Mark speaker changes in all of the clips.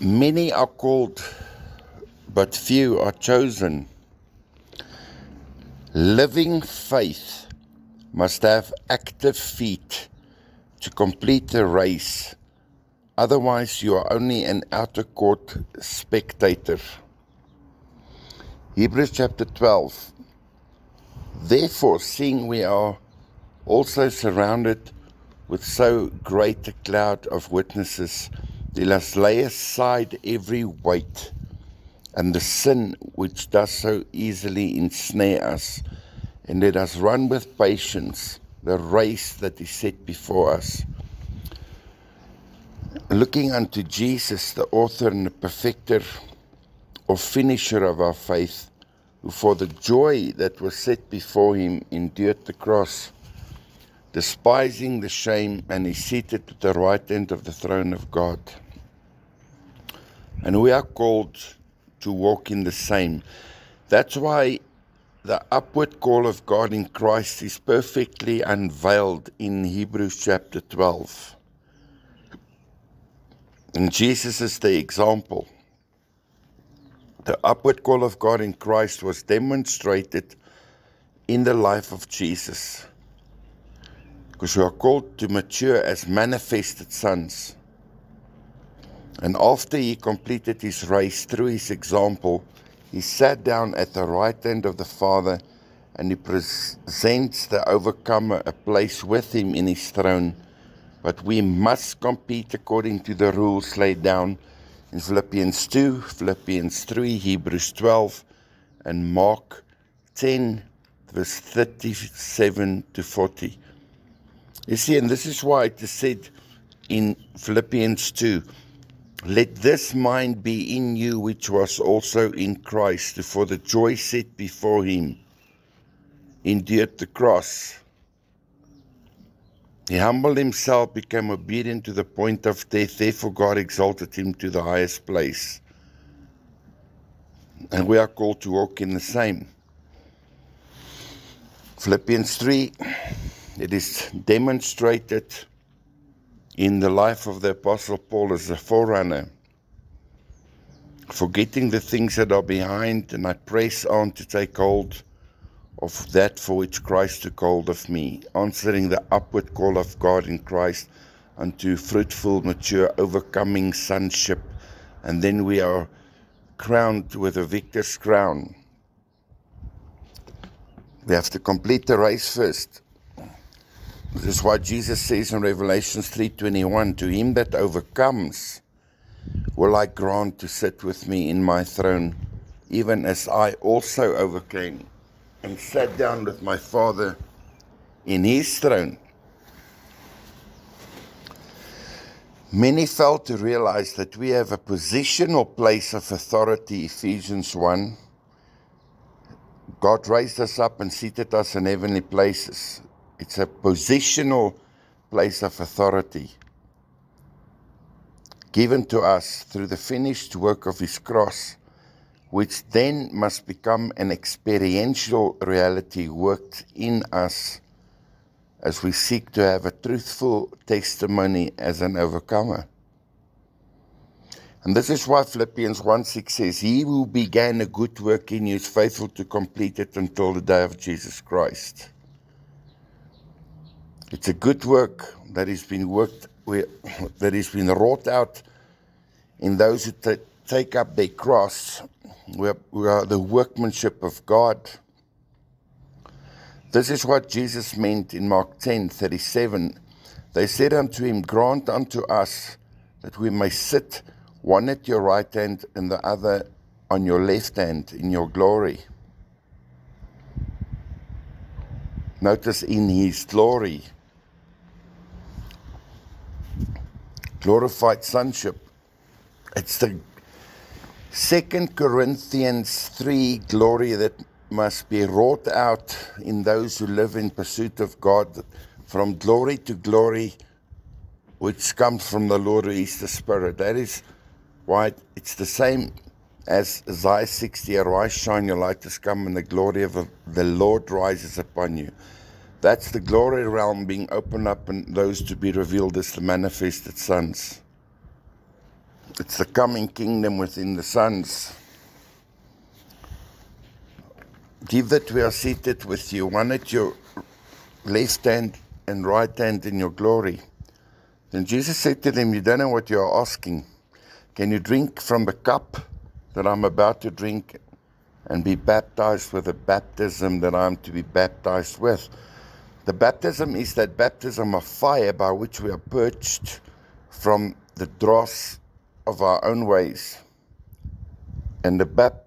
Speaker 1: Many are called, but few are chosen. Living faith must have active feet to complete the race. Otherwise, you are only an outer court spectator. Hebrews chapter 12. Therefore, seeing we are also surrounded with so great a cloud of witnesses, let us lay aside every weight and the sin which does so easily ensnare us, and let us run with patience the race that is set before us. Looking unto Jesus, the author and the perfecter or finisher of our faith, who for the joy that was set before him endured the cross, despising the shame, and is seated at the right hand of the throne of God. And we are called to walk in the same. That's why the upward call of God in Christ is perfectly unveiled in Hebrews chapter 12. And Jesus is the example. The upward call of God in Christ was demonstrated in the life of Jesus. Because we are called to mature as manifested sons. And after he completed his race through his example, he sat down at the right hand of the Father and he presents the overcomer a place with him in his throne. But we must compete according to the rules laid down in Philippians 2, Philippians 3, Hebrews 12, and Mark 10, verse 37 to 40. You see, and this is why it is said in Philippians 2 Let this mind be in you, which was also in Christ, for the joy set before him endured the cross he humbled himself, became obedient to the point of death. Therefore, God exalted him to the highest place. And we are called to walk in the same. Philippians 3, it is demonstrated in the life of the Apostle Paul as a forerunner. Forgetting the things that are behind, and I press on to take hold of that for which Christ took hold of me, answering the upward call of God in Christ unto fruitful, mature, overcoming sonship. And then we are crowned with a victor's crown. We have to complete the race first. This is what Jesus says in Revelation 3:21, to him that overcomes will I grant to sit with me in my throne, even as I also overcame and sat down with my father in his throne. Many fail to realize that we have a position or place of authority, Ephesians 1. God raised us up and seated us in heavenly places. It's a positional place of authority given to us through the finished work of His cross which then must become an experiential reality worked in us as we seek to have a truthful testimony as an overcomer. And this is why Philippians 1 6 says, He who began a good work in you is faithful to complete it until the day of Jesus Christ. It's a good work that has been worked, that has been wrought out in those who take up their cross we are, we are the workmanship of God. This is what Jesus meant in Mark 10 37. They said unto him, Grant unto us that we may sit one at your right hand and the other on your left hand in your glory. Notice in his glory, glorified sonship. It's the Second Corinthians 3 glory that must be wrought out in those who live in pursuit of God from glory to glory, which comes from the Lord who is the Spirit. That is why it's the same as Isaiah 60 Arise, shine, your light has come, and the glory of the Lord rises upon you. That's the glory realm being opened up and those to be revealed as the manifested sons. It's the coming kingdom within the sons. Give that we are seated with you, one at your left hand and right hand in your glory. Then Jesus said to them, You don't know what you are asking. Can you drink from the cup that I'm about to drink and be baptized with the baptism that I'm to be baptized with? The baptism is that baptism of fire by which we are purged from the dross of our own ways. And the, bap-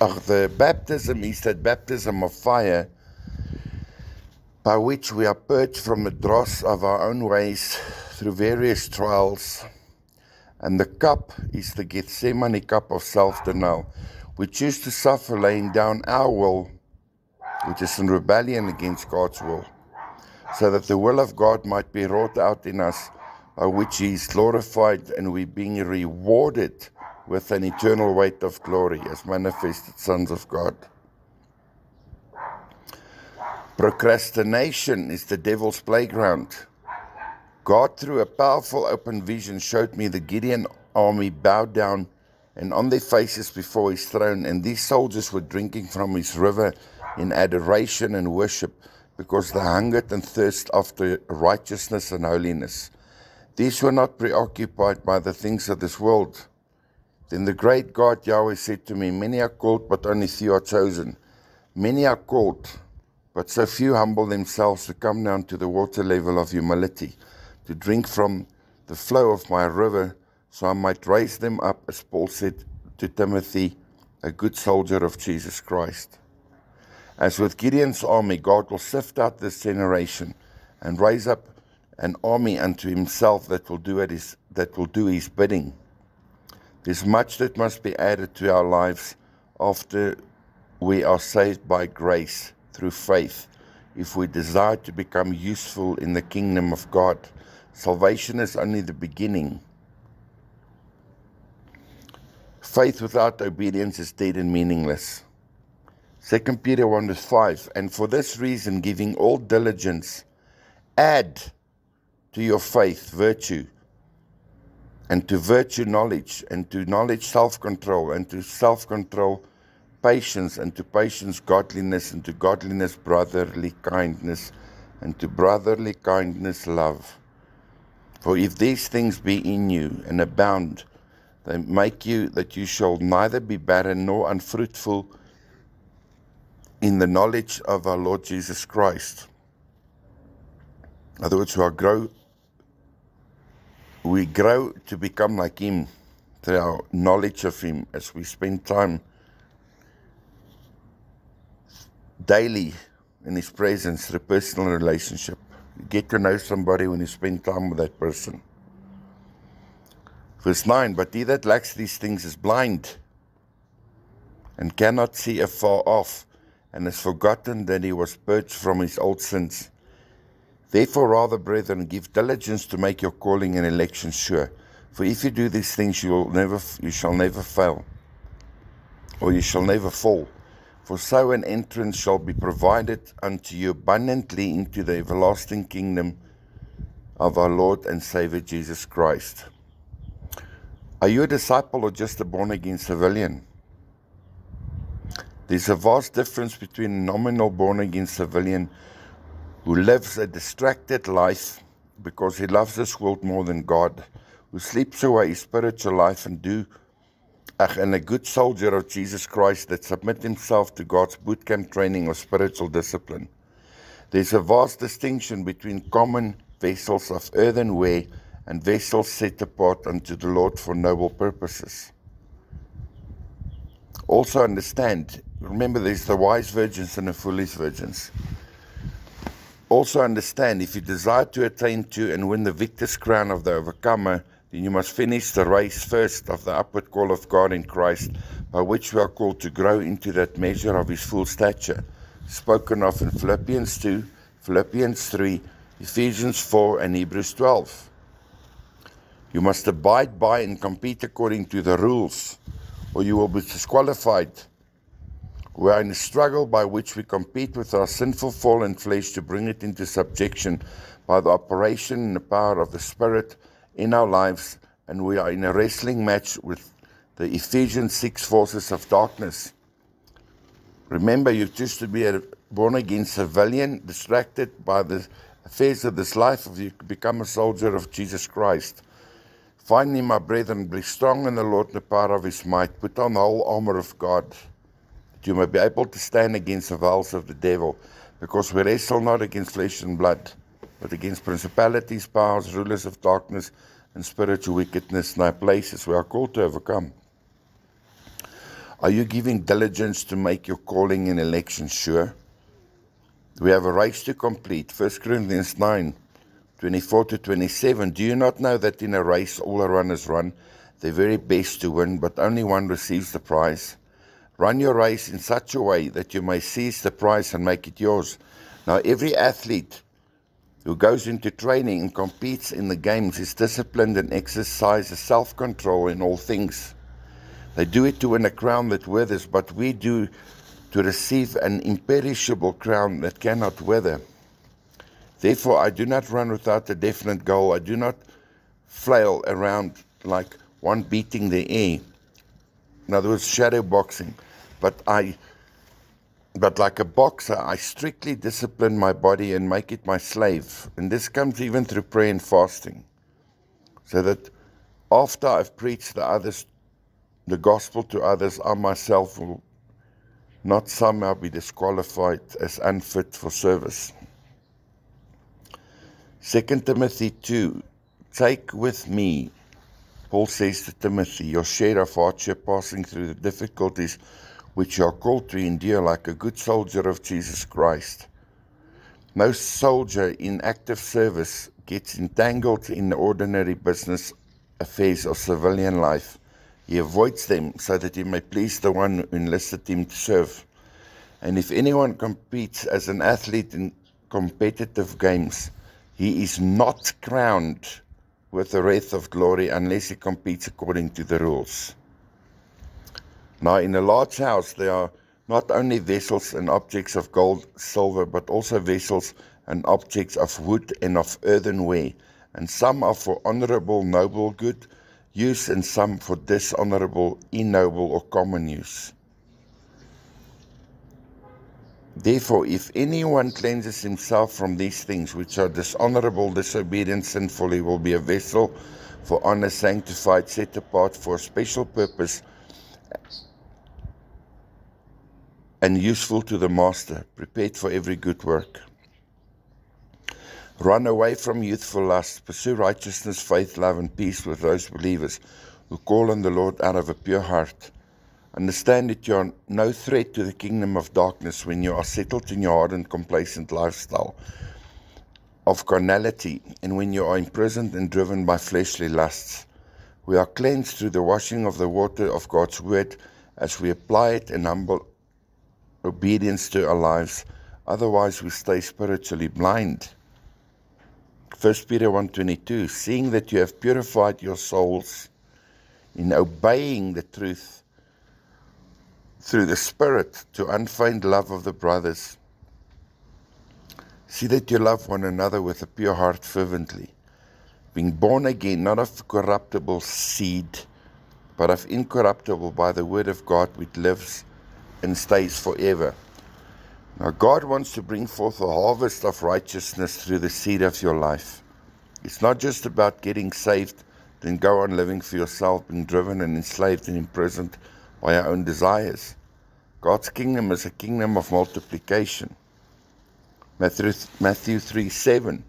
Speaker 1: uh, the baptism is that baptism of fire by which we are purged from the dross of our own ways through various trials. And the cup is the Gethsemane cup of self denial. We choose to suffer laying down our will, which is in rebellion against God's will, so that the will of God might be wrought out in us, by which He is glorified and we being rewarded with an eternal weight of glory as manifested sons of God. Procrastination is the devil's playground. God, through a powerful open vision, showed me the Gideon army bowed down and on their faces before his throne, and these soldiers were drinking from his river in adoration and worship because they hungered and thirsted after righteousness and holiness. These were not preoccupied by the things of this world. Then the great God Yahweh said to me, Many are called, but only few are chosen. Many are called, but so few humble themselves to come down to the water level of humility, to drink from the flow of my river, so I might raise them up, as Paul said to Timothy, a good soldier of Jesus Christ. As with Gideon's army, God will sift out this generation and raise up an army unto himself that will do, his, that will do his bidding. There's much that must be added to our lives after we are saved by grace through faith if we desire to become useful in the kingdom of God. Salvation is only the beginning. Faith without obedience is dead and meaningless. 2 Peter 1 verse 5 And for this reason, giving all diligence, add to your faith virtue, and to virtue knowledge, and to knowledge self control, and to self control patience, and to patience godliness, and to godliness brotherly kindness, and to brotherly kindness love. For if these things be in you and abound, they make you that you shall neither be barren nor unfruitful in the knowledge of our Lord Jesus Christ. In other words, we grow we grow to become like him through our knowledge of him as we spend time daily in his presence through personal relationship. You get to know somebody when you spend time with that person. Verse 9 But he that lacks these things is blind and cannot see afar off, and has forgotten that he was purged from his old sins. Therefore, rather, brethren, give diligence to make your calling and election sure. For if you do these things, you, will never, you shall never fail, or you shall never fall. For so an entrance shall be provided unto you abundantly into the everlasting kingdom of our Lord and Savior Jesus Christ. Are you a disciple or just a born again civilian? There's a vast difference between a nominal born again civilian who lives a distracted life because he loves this world more than God, who sleeps away his spiritual life and do and a good soldier of Jesus Christ that submit himself to God's bootcamp training of spiritual discipline. There's a vast distinction between common vessels of earthenware and vessels set apart unto the Lord for noble purposes. Also understand, remember there's the wise virgins and the foolish virgins. Also understand if you desire to attain to and win the victor's crown of the overcomer, then you must finish the race first of the upward call of God in Christ, by which we are called to grow into that measure of his full stature, spoken of in Philippians 2, Philippians 3, Ephesians 4, and Hebrews 12. You must abide by and compete according to the rules, or you will be disqualified we are in a struggle by which we compete with our sinful fallen flesh to bring it into subjection by the operation and the power of the Spirit in our lives, and we are in a wrestling match with the Ephesians 6 forces of darkness. Remember, you choose to be a born again civilian, distracted by the affairs of this life, or you become a soldier of Jesus Christ. Finally, my brethren, be strong in the Lord and the power of his might. Put on the whole armor of God, that you may be able to stand against the wiles of the devil, because we wrestle not against flesh and blood, but against principalities, powers, rulers of darkness, and spiritual wickedness in high places. We are called to overcome. Are you giving diligence to make your calling and election sure? We have a race to complete. 1 Corinthians 9 24 to 27. Do you not know that in a race all the runners run their very best to win, but only one receives the prize? Run your race in such a way that you may seize the prize and make it yours. Now, every athlete who goes into training and competes in the games is disciplined and exercises self control in all things. They do it to win a crown that withers, but we do to receive an imperishable crown that cannot wither. Therefore, I do not run without a definite goal. I do not flail around like one beating the air. In other words, shadow boxing. But I, but like a boxer, I strictly discipline my body and make it my slave. And this comes even through prayer and fasting. So that after I've preached the others, the gospel to others, I myself will not somehow be disqualified as unfit for service. 2 Timothy 2 Take with me, Paul says to Timothy, your share of hardship passing through the difficulties which you are called to endure like a good soldier of Jesus Christ. No soldier in active service gets entangled in the ordinary business affairs of civilian life he avoids them so that he may please the one who enlisted him to serve. And if anyone competes as an athlete in competitive games, he is not crowned with the wreath of glory unless he competes according to the rules. Now, in a large house, there are not only vessels and objects of gold, silver, but also vessels and objects of wood and of earthenware, and some are for honorable, noble good use and some for dishonorable, ignoble, or common use. Therefore, if anyone cleanses himself from these things which are dishonorable, disobedient, sinful, he will be a vessel for honor, sanctified, set apart for a special purpose, and useful to the master, prepared for every good work. Run away from youthful lust. Pursue righteousness, faith, love, and peace with those believers who call on the Lord out of a pure heart. Understand that you are no threat to the kingdom of darkness when you are settled in your hard and complacent lifestyle of carnality and when you are imprisoned and driven by fleshly lusts. We are cleansed through the washing of the water of God's word as we apply it in humble obedience to our lives. Otherwise, we stay spiritually blind. 1 Peter 1:22 seeing that you have purified your souls in obeying the truth through the spirit to unfeigned love of the brothers see that you love one another with a pure heart fervently being born again not of corruptible seed but of incorruptible by the word of God which lives and stays forever now, God wants to bring forth a harvest of righteousness through the seed of your life. It's not just about getting saved, then go on living for yourself, being driven and enslaved and imprisoned by our own desires. God's kingdom is a kingdom of multiplication. Matthew, Matthew 3 7.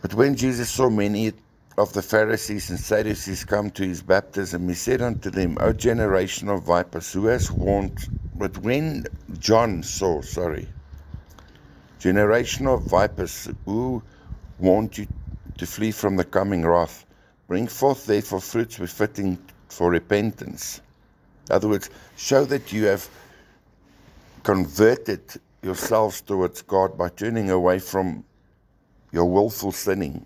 Speaker 1: But when Jesus saw many of the Pharisees and Sadducees come to his baptism, he said unto them, O generation of vipers, who has warned? But when John saw, sorry, generation of vipers, who warned you to flee from the coming wrath, bring forth therefore fruits befitting for repentance. In other words, show that you have converted yourselves towards God by turning away from your willful sinning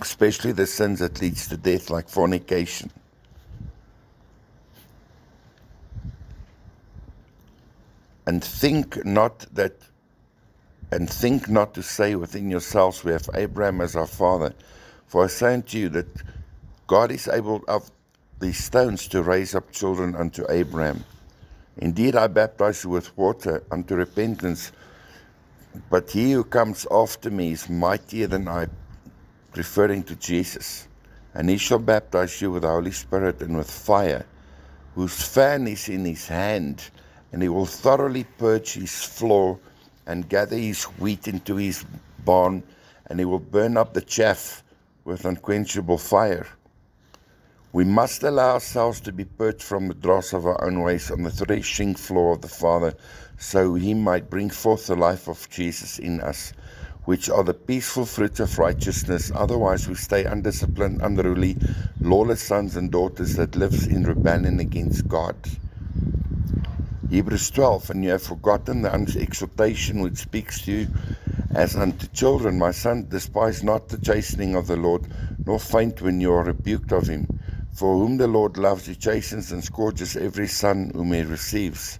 Speaker 1: especially the sins that leads to death like fornication. And think not that and think not to say within yourselves we have abraham as our father. For I say unto you that God is able of these stones to raise up children unto Abraham. Indeed, I baptize you with water unto repentance, but he who comes after me is mightier than I, referring to Jesus. And he shall baptize you with the Holy Spirit and with fire, whose fan is in his hand, and he will thoroughly purge his floor and gather his wheat into his barn, and he will burn up the chaff with unquenchable fire. We must allow ourselves to be purged from the dross of our own ways on the threshing floor of the Father, so he might bring forth the life of Jesus in us, which are the peaceful fruits of righteousness. Otherwise, we stay undisciplined, unruly, lawless sons and daughters that lives in rebellion against God. Hebrews 12, and you have forgotten the exhortation which speaks to you as unto children. My son, despise not the chastening of the Lord, nor faint when you are rebuked of him. For whom the Lord loves, he chastens and scourges every son whom he receives.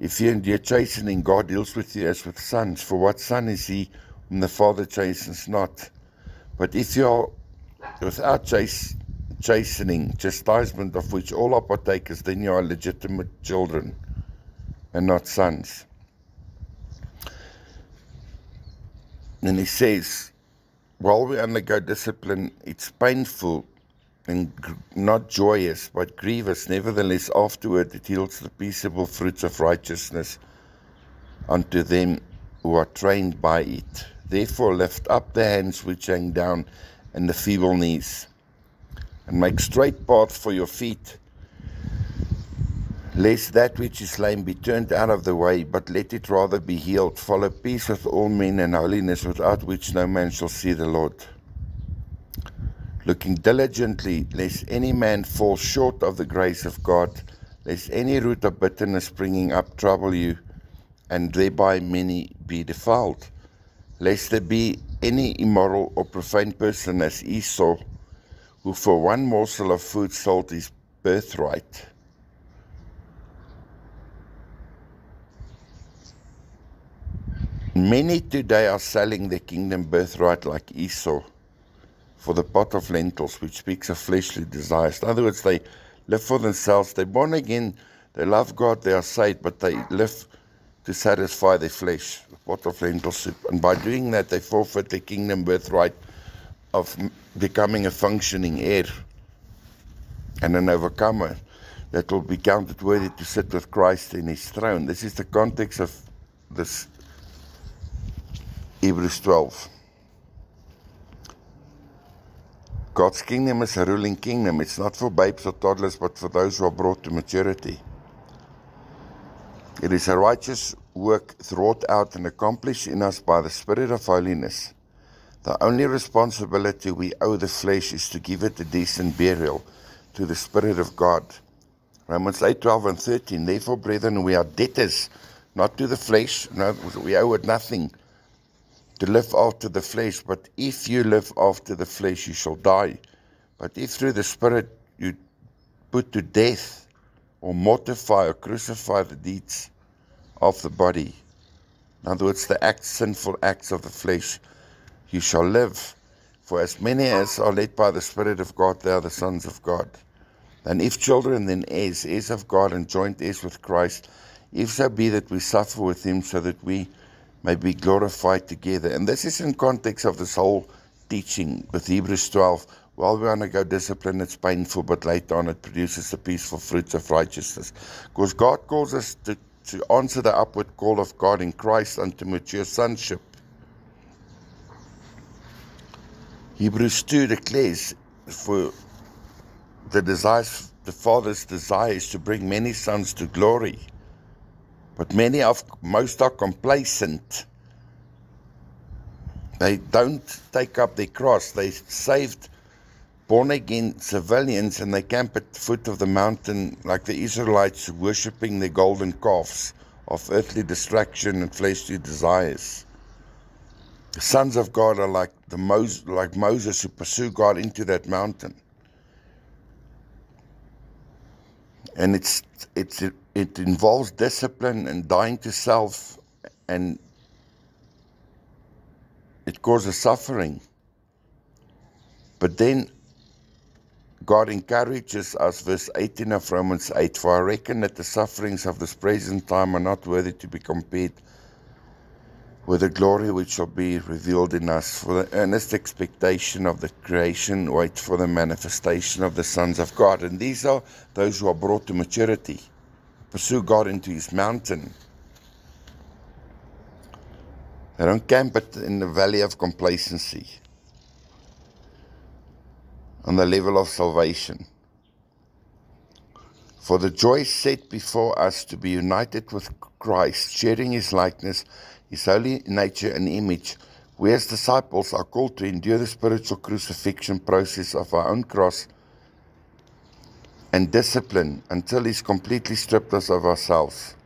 Speaker 1: If you endure chastening, God deals with you as with sons. For what son is he whom the Father chastens not? But if you are without chas- chastening, chastisement of which all are partakers, then you are legitimate children and not sons. And he says, while we undergo discipline, it's painful and not joyous, but grievous. Nevertheless, afterward it yields the peaceable fruits of righteousness unto them who are trained by it. Therefore, lift up the hands which hang down and the feeble knees, and make straight path for your feet, lest that which is lame be turned out of the way, but let it rather be healed. Follow peace with all men and holiness, without which no man shall see the Lord looking diligently, lest any man fall short of the grace of God, lest any root of bitterness springing up trouble you, and thereby many be defiled, lest there be any immoral or profane person as Esau, who for one morsel of food sold his birthright. Many today are selling their kingdom birthright like Esau for the pot of lentils, which speaks of fleshly desires. In other words, they live for themselves. They're born again. They love God. They are saved, but they live to satisfy their flesh, the pot of lentil soup. And by doing that, they forfeit the kingdom birthright of becoming a functioning heir and an overcomer that will be counted worthy to sit with Christ in his throne. This is the context of this Hebrews 12. God's kingdom is a ruling kingdom. It's not for babes or toddlers, but for those who are brought to maturity. It is a righteous work wrought out and accomplished in us by the Spirit of holiness. The only responsibility we owe the flesh is to give it a decent burial to the Spirit of God. Romans 8 12 and 13. Therefore, brethren, we are debtors, not to the flesh. No, we owe it nothing to live after the flesh, but if you live after the flesh, you shall die. But if through the Spirit you put to death or mortify or crucify the deeds of the body, in other words, the acts, sinful acts of the flesh, you shall live. For as many as are led by the Spirit of God, they are the sons of God. And if children, then heirs, heirs of God, and joint heirs with Christ, if so be that we suffer with him, so that we may be glorified together. And this is in context of this whole teaching with Hebrews 12. While we undergo discipline, it's painful, but later on it produces the peaceful fruits of righteousness. Because God calls us to, to answer the upward call of God in Christ unto mature sonship. Hebrews 2 declares for the desires, the Father's desire is to bring many sons to glory. But many of most are complacent. They don't take up their cross. They saved born again civilians and they camp at the foot of the mountain like the Israelites worshipping their golden calves of earthly distraction and fleshly desires. The sons of God are like the Mos- like Moses who pursue God into that mountain. And it's it's it involves discipline and dying to self and it causes suffering But then God encourages us, verse 18 of Romans 8 For I reckon that the sufferings of this present time are not worthy to be compared with the glory which shall be revealed in us. For the earnest expectation of the creation wait for the manifestation of the sons of God. And these are those who are brought to maturity, pursue God into his mountain. They don't camp it in the valley of complacency on the level of salvation. For the joy set before us to be united with Christ, sharing his likeness, his holy nature and image, we as disciples are called to endure the spiritual crucifixion process of our own cross and discipline until he's completely stripped us of ourselves.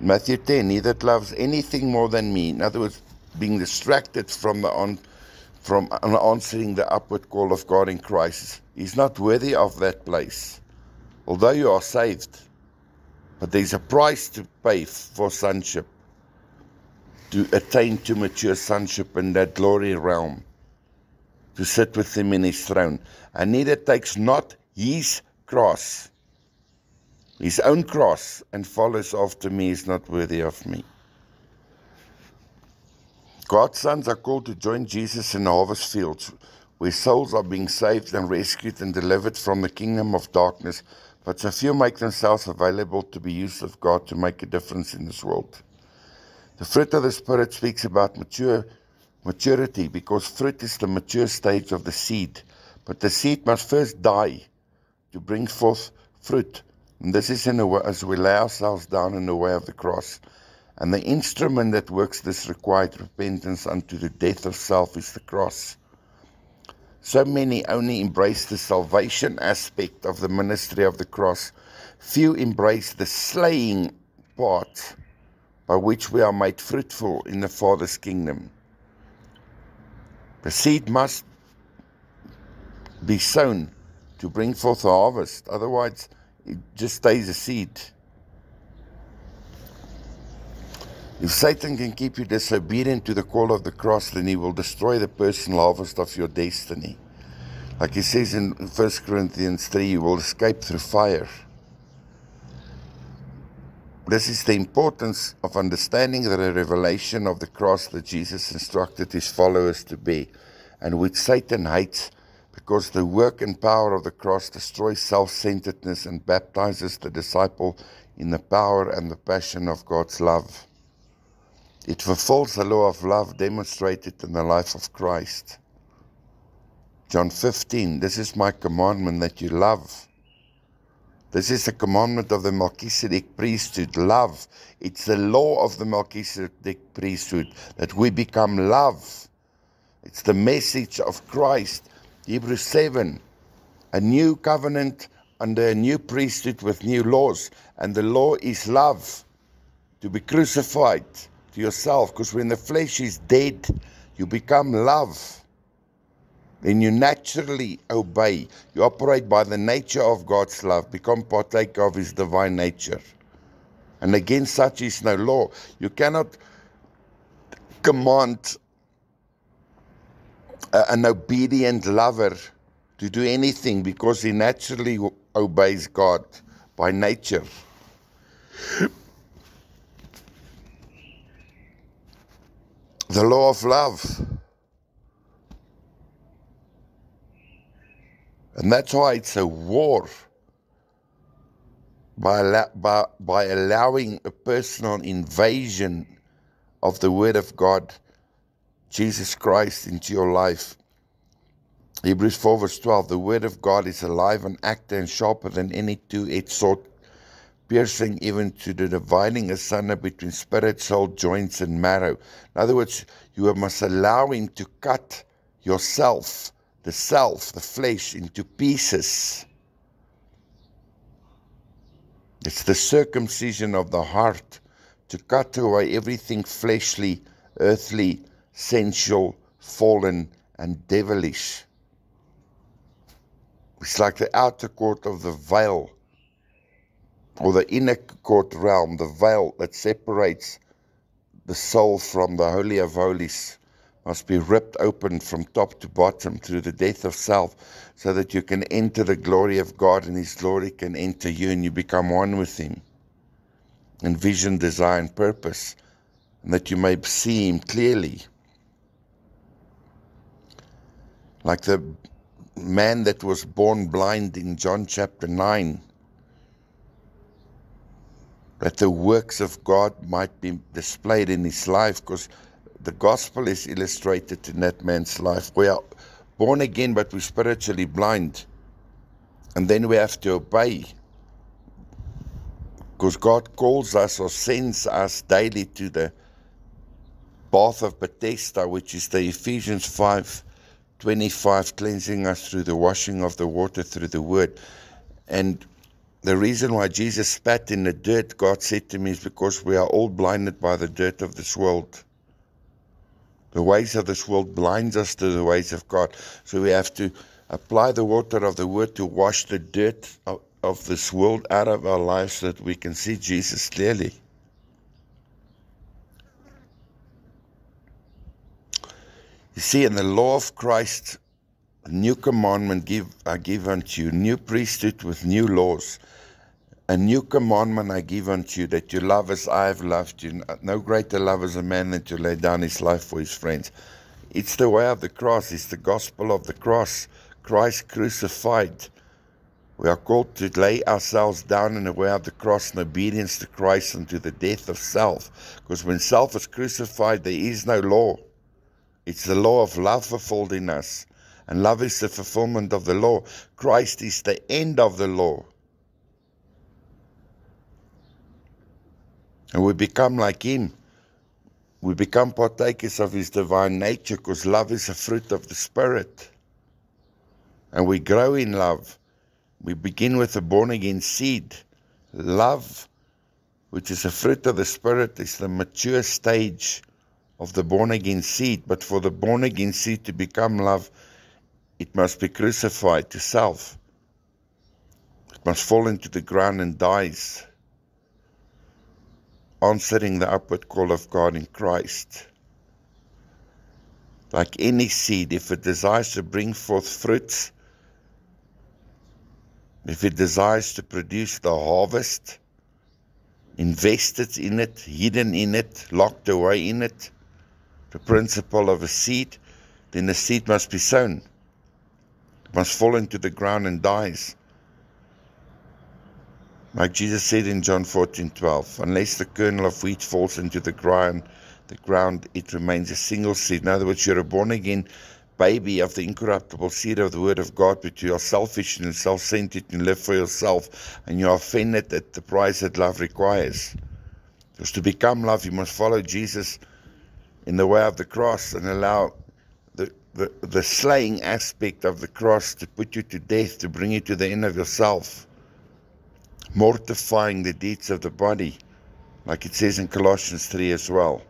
Speaker 1: Matthew 10, he that loves anything more than me, in other words, being distracted from the on, from answering the upward call of God in Christ, is not worthy of that place. Although you are saved, but there's a price to pay for sonship, to attain to mature sonship in that glory realm, to sit with him in his throne. And he that takes not his cross his own cross and follows after me is not worthy of me. God's sons are called to join Jesus in the harvest fields, where souls are being saved and rescued and delivered from the kingdom of darkness, but so few make themselves available to be used of God to make a difference in this world. The fruit of the Spirit speaks about mature maturity because fruit is the mature stage of the seed, but the seed must first die to bring forth fruit. And this is in a way, as we lay ourselves down in the way of the cross. And the instrument that works this required repentance unto the death of self is the cross. So many only embrace the salvation aspect of the ministry of the cross. Few embrace the slaying part by which we are made fruitful in the Father's kingdom. The seed must be sown to bring forth a harvest. Otherwise, it just stays a seed. If Satan can keep you disobedient to the call of the cross, then he will destroy the personal harvest of your destiny. Like he says in 1 Corinthians 3, you will escape through fire. This is the importance of understanding the revelation of the cross that Jesus instructed his followers to be, and which Satan hates because the work and power of the cross destroys self centeredness and baptizes the disciple in the power and the passion of God's love. It fulfills the law of love demonstrated in the life of Christ. John 15, this is my commandment that you love. This is the commandment of the Melchizedek priesthood, love. It's the law of the Melchizedek priesthood that we become love. It's the message of Christ Hebrews 7, a new covenant under a new priesthood with new laws. And the law is love, to be crucified to yourself. Because when the flesh is dead, you become love. Then you naturally obey. You operate by the nature of God's love, become partaker of His divine nature. And against such is no law. You cannot command an obedient lover to do anything because he naturally obeys God by nature. The law of love. And that's why it's a war. By, by, by allowing a personal invasion of the Word of God Jesus Christ into your life. Hebrews 4 verse 12 The word of God is alive and active and sharper than any two edged sword, piercing even to the dividing asunder between spirit, soul, joints, and marrow. In other words, you must allow Him to cut yourself, the self, the flesh, into pieces. It's the circumcision of the heart to cut away everything fleshly, earthly, sensual, fallen, and devilish. It's like the outer court of the veil, or the inner court realm, the veil that separates the soul from the Holy of Holies, must be ripped open from top to bottom through the death of self so that you can enter the glory of God and His glory can enter you and you become one with Him in vision, desire, and purpose, and that you may see Him clearly. Like the man that was born blind in John chapter 9 that the works of God might be displayed in his life because the gospel is illustrated in that man's life. We are born again, but we're spiritually blind. And then we have to obey because God calls us or sends us daily to the bath of Bethesda, which is the Ephesians 5 25, cleansing us through the washing of the water through the word. And the reason why Jesus spat in the dirt, God said to me, is because we are all blinded by the dirt of this world. The ways of this world blinds us to the ways of God. So we have to apply the water of the word to wash the dirt of, of this world out of our lives so that we can see Jesus clearly. You see, in the law of Christ, a new commandment give I give unto you, new priesthood with new laws. A new commandment I give unto you, that you love as I have loved you. No greater love is a man than to lay down his life for his friends. It's the way of the cross. It's the gospel of the cross. Christ crucified. We are called to lay ourselves down in the way of the cross in obedience to Christ and to the death of self. Because when self is crucified, there is no law. It's the law of love fulfilled in us. And love is the fulfillment of the law. Christ is the end of the law. And we become like Him. We become partakers of His divine nature because love is a fruit of the Spirit. And we grow in love. We begin with a born again seed. Love, which is a fruit of the Spirit, is the mature stage of the born again seed. But for the born again seed to become love, it must be crucified to self. It must fall into the ground and dies answering the upward call of God in Christ. Like any seed, if it desires to bring forth fruits, if it desires to produce the harvest, invested in it, hidden in it, locked away in it, the principle of a seed, then the seed must be sown. It must fall into the ground and dies. Like Jesus said in John 14 12, unless the kernel of wheat falls into the ground, the ground, it remains a single seed. In other words, you're a born again baby of the incorruptible seed of the word of God, but you are selfish and self centered and live for yourself, and you are offended at the price that love requires. Because to become love, you must follow Jesus in the way of the cross and allow the, the, the slaying aspect of the cross to put you to death, to bring you to the end of yourself mortifying the deeds of the body, like it says in Colossians 3 as well.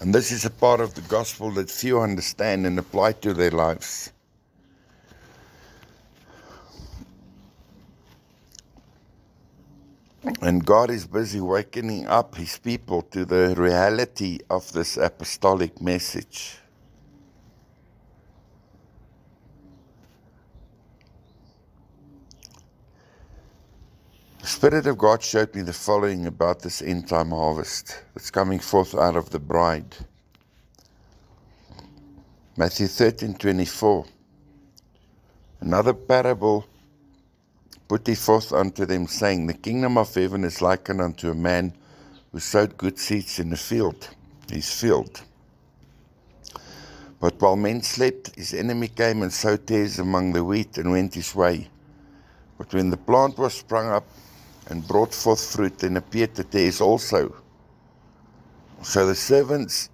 Speaker 1: And this is a part of the gospel that few understand and apply to their lives. And God is busy wakening up his people to the reality of this apostolic message. The Spirit of God showed me the following about this end time harvest that's coming forth out of the bride. Matthew 13 24. Another parable put he forth unto them, saying, The kingdom of heaven is likened unto a man who sowed good seeds in the field, his field. But while men slept, his enemy came and sowed tares among the wheat and went his way. But when the plant was sprung up, and brought forth fruit, and appeared that tares also. So the servants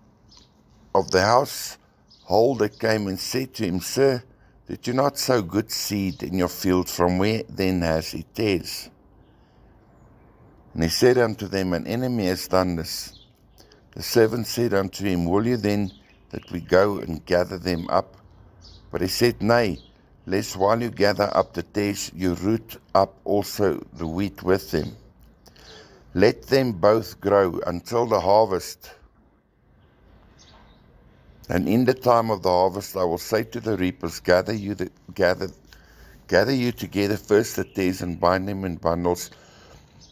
Speaker 1: of the householder came and said to him, Sir, did you not sow good seed in your field? From where then has it tares? And he said unto them, An enemy has done this. The servant said unto him, Will you then that we go and gather them up? But he said, Nay lest while you gather up the tares, you root up also the wheat with them. Let them both grow until the harvest. And in the time of the harvest, I will say to the reapers, Gather you, the, gather, gather you together first the tares and bind them in bundles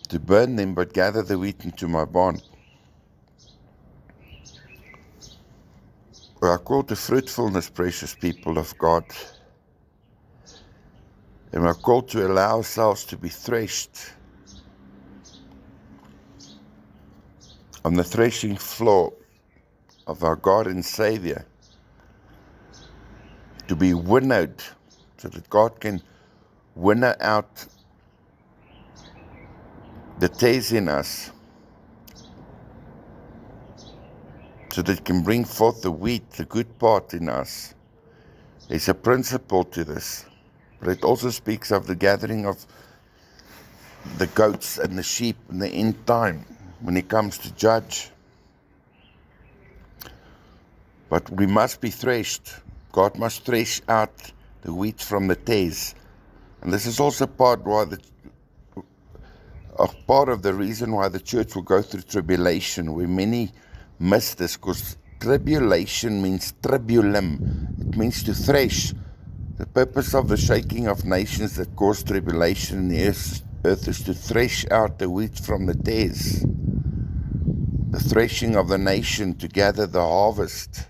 Speaker 1: to burn them, but gather the wheat into my barn. We are called to fruitfulness, precious people of God. And we are called to allow ourselves to be threshed on the threshing floor of our God and Savior to be winnowed so that God can winnow out the taste in us so that it can bring forth the wheat, the good part in us. There's a principle to this, but it also speaks of the gathering of the goats and the sheep in the end time when he comes to judge. But we must be threshed. God must thresh out the wheat from the tares. And this is also part why the part of the reason why the church will go through tribulation, where many miss this, because tribulation means tribulum. It means to thresh. The purpose of the shaking of nations that cause tribulation in the earth is to thresh out the wheat from the tares the threshing of the nation to gather the harvest.